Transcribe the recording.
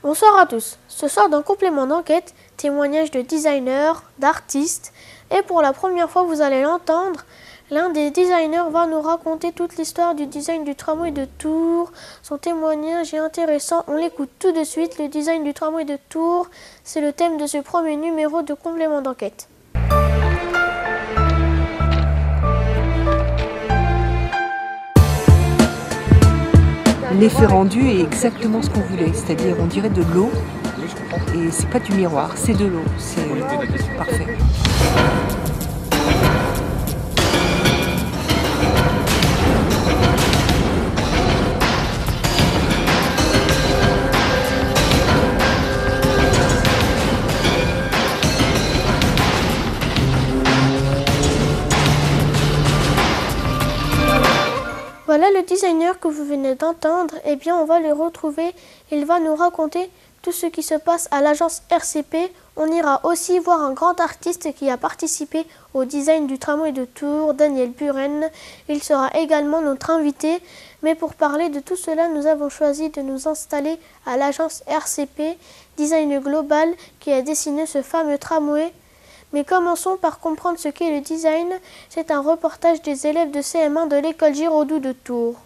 Bonsoir à tous. Ce soir dans Complément d'enquête, témoignages de designers, d'artistes. Et pour la première fois, vous allez l'entendre, l'un des designers va nous raconter toute l'histoire du design du tramway de Tours. Son témoignage est intéressant, on l'écoute tout de suite. Le design du tramway de Tours, c'est le thème de ce premier numéro de Complément d'enquête. L'effet rendu est exactement ce qu'on voulait, c'est-à-dire on dirait de l'eau et c'est pas du miroir, c'est de l'eau, c'est parfait. Voilà le designer que vous venez d'entendre, eh bien on va le retrouver, il va nous raconter tout ce qui se passe à l'agence RCP. On ira aussi voir un grand artiste qui a participé au design du tramway de Tours, Daniel Buren. Il sera également notre invité. Mais pour parler de tout cela, nous avons choisi de nous installer à l'agence RCP Design Global qui a dessiné ce fameux tramway. Mais commençons par comprendre ce qu'est le design. C'est un reportage des élèves de CM1 de l'école Giraudoux de Tours.